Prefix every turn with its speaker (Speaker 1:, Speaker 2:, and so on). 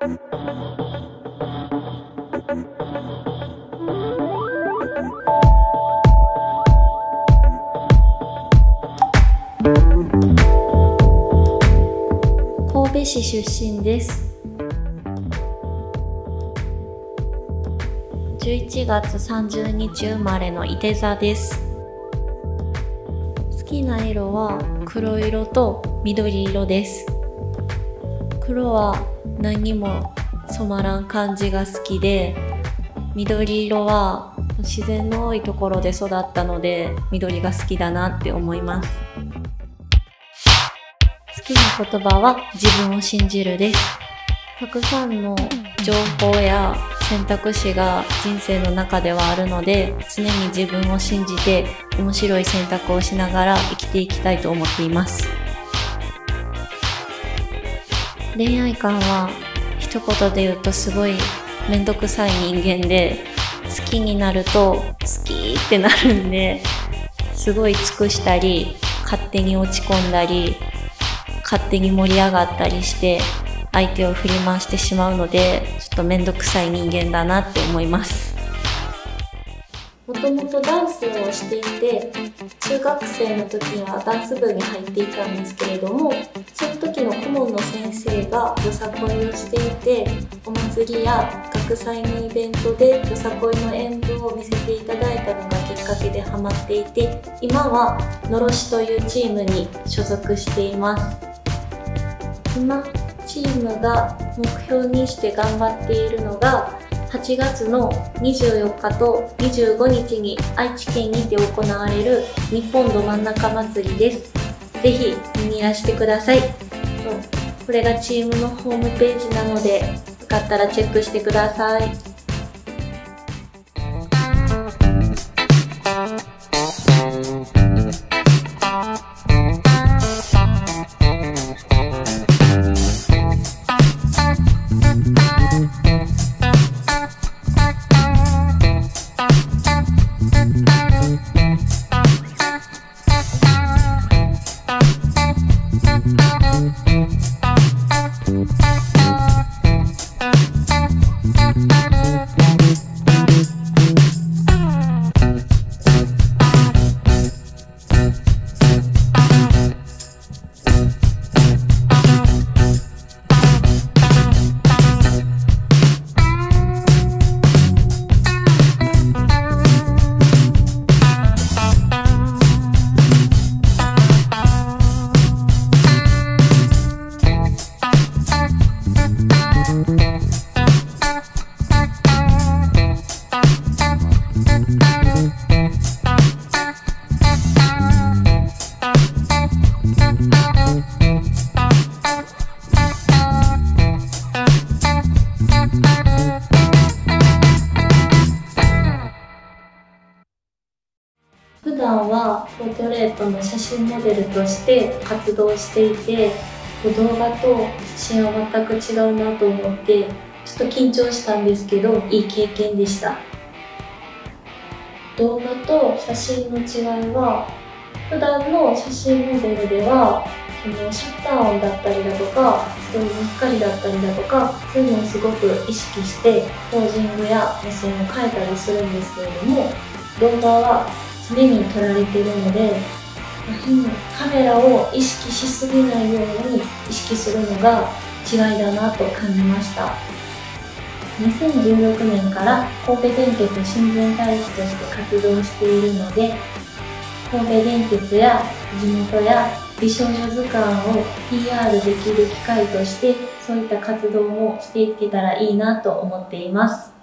Speaker 1: 神戸市出身です。11月30日生まれの伊手座です。好きな色は黒色と緑色です。黒は何にも染まらん感じが好きで緑色は自然の多いところで育ったので緑が好きだなって思います。好きな言葉は自分を信じるです。たくさんの情報や選択肢が人生の中ではあるので常に自分を信じて面白い選択をしながら生きていきたいと思っています。恋愛観は一言で言うとすごいめんどくさい人間で好きになると好きってなるんですごい尽くしたり勝手に落ち込んだり勝手に盛り上がったりして相手を振り回してしまうのでちょっと面倒くさい人間だなって思います。もともとダンスをしていて中学生の時にはダンス部に入っていたんですけれどもその時の顧問の先生がよさこいをしていてお祭りや学祭のイベントでよさこいの演舞を見せていただいたのがきっかけでハマっていて今はのろしというチームに所属しています。今チームが目標にして頑張っているのが8月の24日と25日に愛知県にて行われる日本ど真ん中祭りです。ぜひ見にいらしてください。これがチームのホームページなので、よかったらチェックしてください。段はポートレートの写真モデルとして活動していて動画と写真は全く違うなと思ってちょっと緊張したんですけどいい経験でした。動画と写真の違いは普段の写真モデルではそのシャッター音だったりだとかそういう光だったりだとかそういうのをすごく意識してポージングや目線を変えたりするんですけれども動画は常に撮られているので、カメラを意識しすぎないように意識するのが違いだなと感じました。2016年から神戸電鉄親善大使として活動しているので神戸電鉄や地元や美少女図鑑を PR できる機会としてそういった活動もしていけたらいいなと思っています。